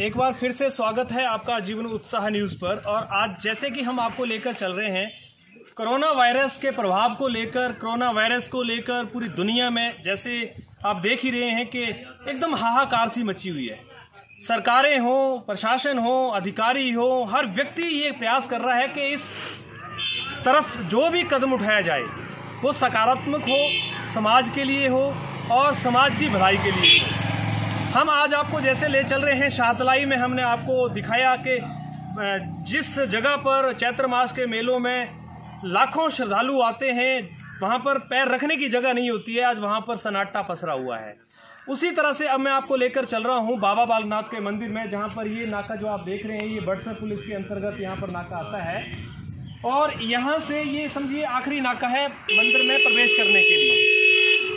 एक बार फिर से स्वागत है आपका जीवन उत्साह न्यूज़ पर। और आज जैसे कि हम आपको लेकर चल रहे हैं, कोरोना वायरस के प्रभाव को लेकर, कोरोना वायरस को लेकर पूरी दुनिया में जैसे आप देख ही रहे हैं कि एकदम हाहाकार सी मची हुई है। सरकारें हो, प्रशासन हो, अधिकारी हो, हर व्यक्ति ये प्रयास कर रहा है कि इस तरफ़ जो भी कदम उठाया जाए, वो सकारात्मक हो, समाज के लिए हो और समाज की भलाई के लिए हो। हम आज आपको जैसे ले चल रहे हैं शाहतलाई में हमने आपको दिखाया कि जिस जगह पर चैत्र मास के मेलों में लाखों श्रद्धालु आते हैं, वहाँ पर पैर रखने की जगह नहीं होती है, आज वहाँ पर सन्नाटा पसरा हुआ है। उसी तरह से अब मैं आपको लेकर चल रहा हूँ बाबा बालनाथ के मंदिर में, जहाँ पर ये नाका जो आप देख रहे हैं, ये बड़सर पुलिस के अंतर्गत यहाँ पर नाका आता है। और यहाँ से ये समझिए आखिरी नाका है मंदिर में प्रवेश करने के लिए।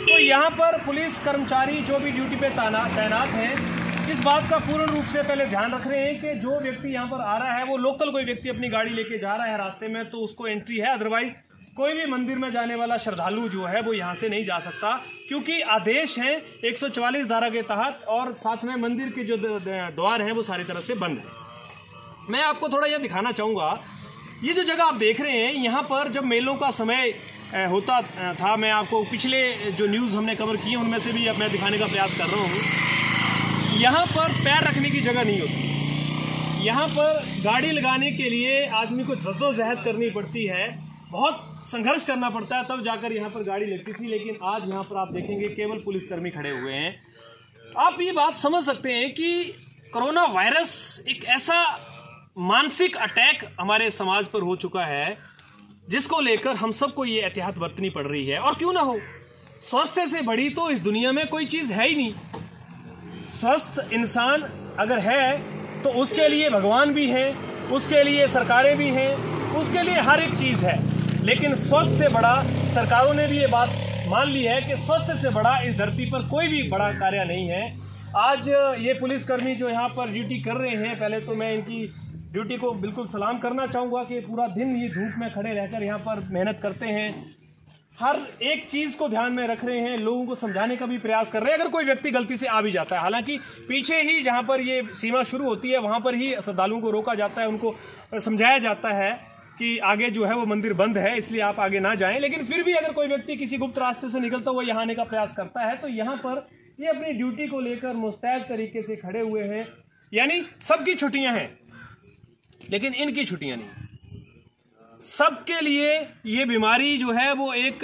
तो यहाँ पर पुलिस कर्मचारी जो भी ड्यूटी पे तैनात हैं, इस बात का पूर्ण रूप से पहले ध्यान रख रहे हैं कि जो व्यक्ति यहाँ पर आ रहा है, वो लोकल कोई व्यक्ति अपनी गाड़ी लेके जा रहा है रास्ते में तो उसको एंट्री है। अदरवाइज़ कोई भी मंदिर में जाने वाला श्रद्धालु जो है, वो यहाँ से नहीं जा सकता। क्योंकि आदेश है 144 धारा के तहत और साथ में मंदिर के जो द्वार हैं, वो सारी तरह से बंद है। मैं आपको थोड़ा यह दिखाना चाहूँगा ये जो जगह आप देख रहे हैं, यहाँ पर जब मेलों का समय होता था, मैं आपको पिछले जो न्यूज़ हमने कवर किए उनमें से भी अब मैं दिखाने का प्रयास कर रहा हूँ। यहाँ पर पैर रखने की जगह नहीं होती। यहाँ पर गाड़ी लगाने के लिए आदमी को जद्दोजहद करनी पड़ती है। बहुत संघर्ष करना पड़ता है, तब जाकर यहाँ पर गाड़ी लगती थी, लेकिन आज यहाँ पर आप देखेंगे, केवल पुलिसकर्मी खड़े हुए हैं। आप ये बात समझ सकते हैं कि कोरोना वायरस एक ऐसा मानसिक अटैक हमारे समाज पर हो चुका है, जिसको लेकर हम सबको ये एहतियात बरतनी पड़ रही है। और क्यों ना हो? स्वास्थ्य से बड़ी तो इस दुनिया में कोई चीज़ है ही नहीं। स्वस्थ इंसान अगर है तो उसके लिए भगवान भी है, उसके लिए सरकारें भी हैं, उसके लिए हर एक चीज़ है। लेकिन स्वस्थ से बड़ा, सरकारों ने भी ये बात मान ली है कि स्वस्थ से बड़ा इस धरती पर कोई भी बड़ा कार्य नहीं है। आज ये पुलिसकर्मी जो यहाँ पर ड्यूटी कर रहे हैं, पहले तो मैं इनकी ड्यूटी को बिल्कुल सलाम करना चाहूँगा कि पूरा दिन ये धूप में खड़े रहकर यहाँ पर मेहनत करते हैं। हर एक चीज़ को ध्यान में रख रहे हैं, लोगों को समझाने का भी प्रयास कर रहे हैं। अगर कोई व्यक्ति गलती से आ भी जाता है, हालाँकि पीछे ही जहाँ पर ये सीमा शुरू होती है, वहाँ पर ही श्रद्धालुओं को रोका जाता है, उनको समझाया जाता है कि आगे जो है वो मंदिर बंद है, इसलिए आप आगे ना जाएँ। लेकिन फिर भी अगर कोई व्यक्ति किसी गुप्त रास्ते से निकलता हुआ यहाँ आने का प्रयास करता है तो यहाँ पर ये अपनी ड्यूटी को लेकर मुस्तैद तरीके से खड़े हुए हैं। यानी सबकी छुट्टियाँ हैं। लेकिन इनकी छुट्टियाँ नहीं। सबके लिए ये बीमारी जो है, वो एक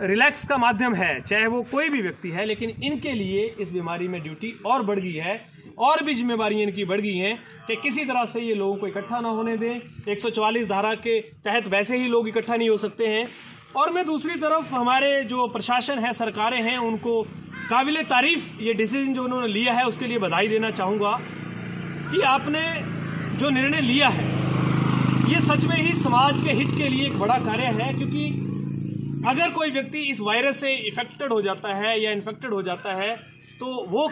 रिलैक्स का माध्यम है, चाहे वो कोई भी व्यक्ति है, लेकिन इनके लिए इस बीमारी में ड्यूटी और बढ़ गई है, और भी जिम्मेवारियाँ इनकी बढ़ गई हैं कि किसी तरह से ये लोगों को इकट्ठा ना होने दें। 144 धारा के तहत वैसे ही लोग इकट्ठा नहीं हो सकते हैं। और मैं दूसरी तरफ़, हमारे जो प्रशासन है, सरकारें हैं, उनको काबिल तारीफ़ ये डिसीज़न जो उन्होंने लिया है, उसके लिए बधाई देना चाहूँगा कि आपने जो निर्णय लिया है, ये सच में ही समाज के हित के लिए एक बड़ा कार्य है, क्योंकि अगर कोई व्यक्ति इस वायरस से इफेक्टेड हो जाता है या इन्फेक्टेड हो जाता है तो वो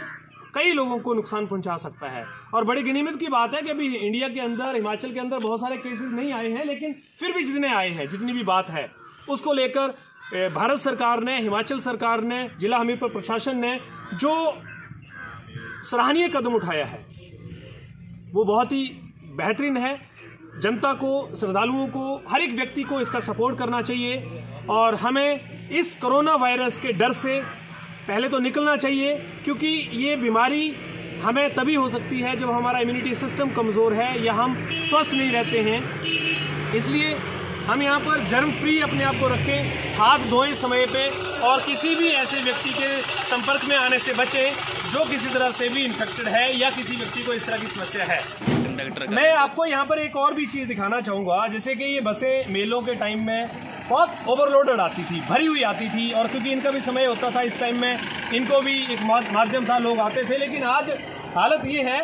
कई लोगों को नुकसान पहुँचा सकता है। और बड़ी गिनीमत की बात है कि अभी इंडिया के अंदर, हिमाचल के अंदर बहुत सारे केसेस नहीं आए हैं, लेकिन फिर भी जितने आए हैं, जितनी भी बात है, उसको लेकर भारत सरकार ने, हिमाचल सरकार ने, जिला हमीरपुर प्रशासन ने जो सराहनीय कदम उठाया है, वो बहुत ही बेहतरीन है। जनता को, श्रद्धालुओं को, हर एक व्यक्ति को इसका सपोर्ट करना चाहिए और हमें इस कोरोना वायरस के डर से पहले तो निकलना चाहिए क्योंकि ये बीमारी हमें तभी हो सकती है जब हमारा इम्यूनिटी सिस्टम कमज़ोर है या हम स्वस्थ नहीं रहते हैं। इसलिए हम यहाँ पर जर्म फ्री अपने आप को रखें, हाथ धोएँ समय पे और किसी भी ऐसे व्यक्ति के संपर्क में आने से बचें जो किसी तरह से भी इन्फेक्टेड है या किसी व्यक्ति को इस तरह की समस्या है। मैं आपको यहाँ पर एक और भी चीज़ दिखाना चाहूँगा जैसे कि ये बसें मेलों के टाइम में बहुत ओवरलोडेड आती थी भरी हुई आती थी और क्योंकि इनका भी समय होता था इस टाइम में इनको भी एक माध्यम था लोग आते थे लेकिन आज हालत ये है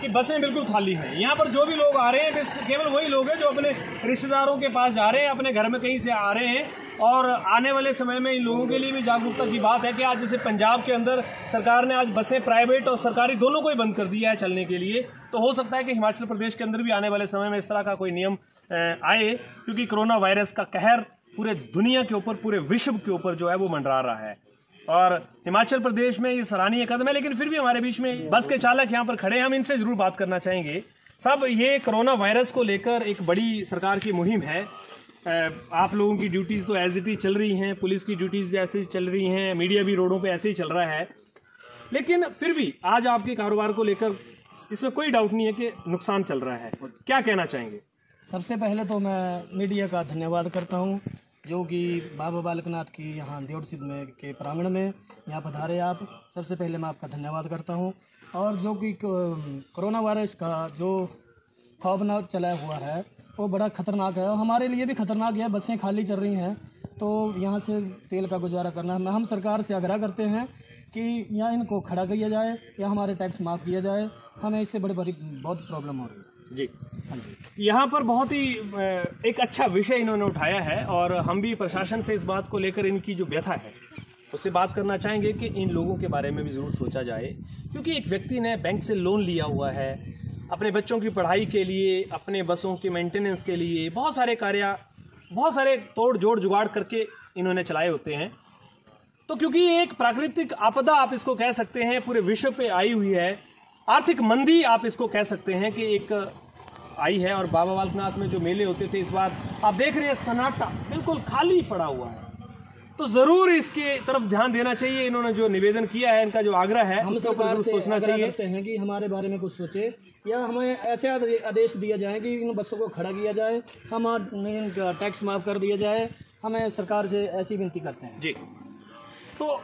कि बसें बिल्कुल खाली हैं। यहाँ पर जो भी लोग आ रहे हैं केवल वही लोग हैं जो अपने रिश्तेदारों के पास जा रहे हैं, अपने घर में कहीं से आ रहे हैं। और आने वाले समय में इन लोगों के लिए भी जागरूकता की बात है कि आज जैसे पंजाब के अंदर सरकार ने आज बसें प्राइवेट और सरकारी दोनों को ही बंद कर दिया है चलने के लिए। तो हो सकता है कि हिमाचल प्रदेश के अंदर भी आने वाले समय में इस तरह का कोई नियम आए, क्योंकि कोरोना वायरस का कहर पूरे दुनिया के ऊपर, पूरे विश्व के ऊपर जो है वो मंडरा रहा है। और हिमाचल प्रदेश में ये सराहनीय कदम है, लेकिन फिर भी हमारे बीच में बस के चालक यहाँ पर खड़े हैं। हम इनसे ज़रूर बात करना चाहेंगे। साहब, ये कोरोना वायरस को लेकर एक बड़ी सरकार की मुहिम है। आप लोगों की ड्यूटीज़ तो एज इट इज़ चल रही हैं, पुलिस की ड्यूटीज़ ऐसे ही चल रही हैं, मीडिया भी रोडों पे ऐसे ही चल रहा है। लेकिन फिर भी आज आपके कारोबार को लेकर इसमें कोई डाउट नहीं है कि नुकसान चल रहा है। क्या कहना चाहेंगे? सबसे पहले तो मैं मीडिया का धन्यवाद करता हूँ। जो कि बाबा बालकनाथ की यहाँ देवड़ सिद्ध में के प्रांगण में यहाँ पधारे आप, सबसे पहले मैं आपका धन्यवाद करता हूँ। और जो कि कोरोना वायरस का जो खौफनाक चला हुआ है, वो बड़ा खतरनाक है। और हमारे लिए भी खतरनाक है, बसें खाली चल रही हैं तो यहाँ से तेल का गुजारा करना। है हम सरकार से आग्रह करते हैं कि यहाँ इनको खड़ा किया जाए, या हमारे टैक्स माफ़ किया जाए। हमें इससे बड़ी बड़ी बहुत प्रॉब्लम हो रही है। जी। हाँ यहाँ पर बहुत ही एक अच्छा विषय इन्होंने उठाया है और हम भी प्रशासन से इस बात को लेकर इनकी जो व्यथा है, उससे बात करना चाहेंगे कि इन लोगों के बारे में भी ज़रूर सोचा जाए। क्योंकि एक व्यक्ति ने बैंक से लोन लिया हुआ है, अपने बच्चों की पढ़ाई के लिए, अपने बसों की मेंटेनेंस के लिए, बहुत सारे कार्य, बहुत सारे तोड़ जोड़ जुगाड़ करके इन्होंने चलाए होते हैं। तो क्योंकि एक प्राकृतिक आपदा, आप इसको कह सकते हैं, पूरे विश्व पे आई हुई है आर्थिक मंदी आप इसको कह सकते हैं कि एक आई है और बाबा बालकनाथ में जो मेले होते थे इस बार आप देख रहे हैं सन्नाटा बिल्कुल खाली पड़ा हुआ है। तो ज़रूर इसके तरफ़ ध्यान देना चाहिए इन्होंने जो निवेदन किया है इनका जो आग्रह है हम उसके ऊपर ज़रूर सोचना चाहिए। करते हैं कि हमारे बारे में कुछ सोचे या हमें ऐसे आदेश दिया जाए कि इन बसों को खड़ा किया जाए हम इनका टैक्स माफ़ कर दिया जाए हमें सरकार से ऐसी विनती करते हैं। जी। तो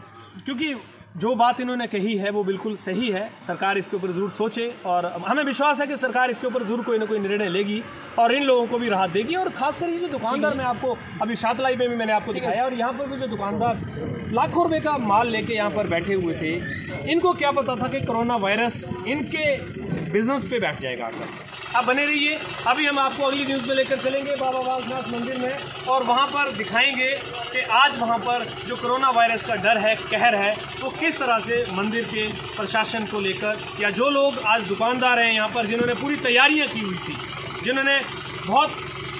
क्योंकि जो बात इन्होंने कही है वो बिल्कुल सही है। सरकार इसके ऊपर ज़रूर सोचे और हमें विश्वास है कि सरकार इसके ऊपर ज़रूर कोई ना कोई निर्णय लेगी और इन लोगों को भी राहत देगी। और खासकर ये जो दुकानदार मैं आपको अभी शातलाई में भी मैंने आपको दिखाया और यहाँ पर भी जो दुकानदार लाखों रुपए का माल लेके यहाँ पर बैठे हुए थे। इनको क्या पता था कि कोरोना वायरस इनके बिज़नेस पे बैठ जाएगा आकर। आप बने रहिए। अभी हम आपको अगली न्यूज़ में लेकर चलेंगे बाबा बालनाथ मंदिर में और वहाँ पर दिखाएँगे कि आज वहाँ पर जो कोरोना वायरस का डर है, कहर है, वो तो किस तरह से मंदिर के प्रशासन को लेकर या जो लोग आज दुकानदार हैं यहाँ पर जिन्होंने पूरी तैयारियाँ की हुई थी, जिन्होंने बहुत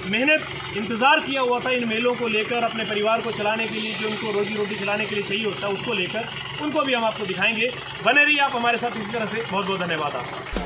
मेहनत इंतज़ार किया हुआ था इन मेलों को लेकर, अपने परिवार को चलाने के लिए, जो उनको रोजी रोटी चलाने के लिए चाहिए होता है उसको लेकर। उनको भी हम आपको दिखाएँगे। बने रहिए आप हमारे साथ इसी तरह से। बहुत बहुत धन्यवाद आपका।